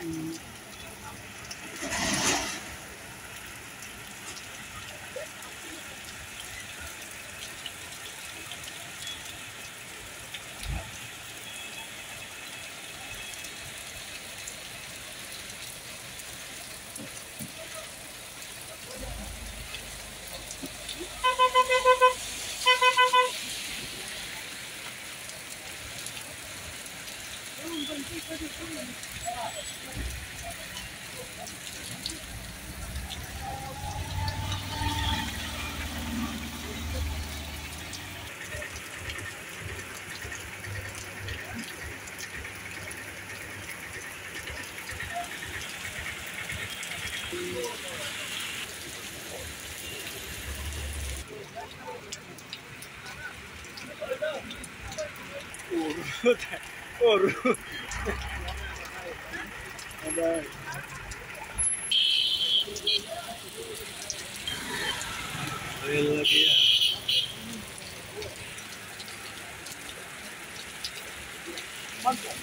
Hum. 嗯 好我 Por. Ada. Ayo lagi ya. Mantap.